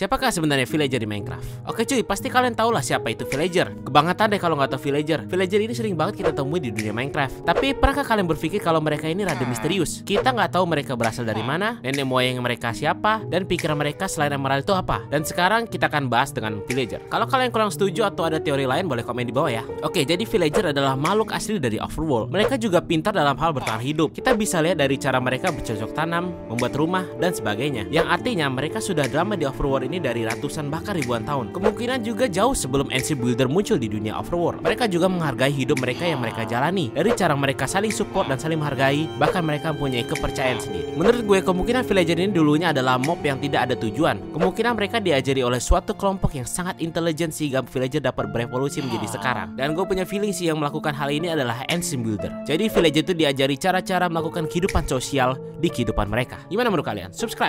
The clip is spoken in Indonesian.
Siapakah sebenarnya villager di Minecraft? Oke cuy, pasti kalian tahu lah siapa itu villager. Kebangetan deh kalau nggak tahu villager. Villager ini sering banget kita temui di dunia Minecraft. Tapi pernahkah kalian berpikir kalau mereka ini rada misterius? Kita nggak tahu mereka berasal dari mana, nenek moyang mereka siapa, dan pikiran mereka selain emerald itu apa. Dan sekarang kita akan bahas dengan villager. Kalau kalian kurang setuju atau ada teori lain, boleh komen di bawah ya. Oke, jadi villager adalah makhluk asli dari Overworld. Mereka juga pintar dalam hal bertahan hidup. Kita bisa lihat dari cara mereka bercocok tanam, membuat rumah, dan sebagainya. Yang artinya mereka sudah lama di Overworld ini dari ratusan bahkan ribuan tahun. Kemungkinan juga jauh sebelum NC Builder muncul di dunia Overworld. Mereka juga menghargai hidup mereka yang mereka jalani. Dari cara mereka saling support dan saling menghargai, bahkan mereka mempunyai kepercayaan sendiri. Menurut gue, kemungkinan villager ini dulunya adalah mob yang tidak ada tujuan. Kemungkinan mereka diajari oleh suatu kelompok yang sangat intelijen sehingga villager dapat berevolusi menjadi sekarang. Dan gue punya feeling sih yang melakukan hal ini adalah Ancient Builder. Jadi villager itu diajari cara-cara melakukan kehidupan sosial di kehidupan mereka. Gimana menurut kalian? Subscribe!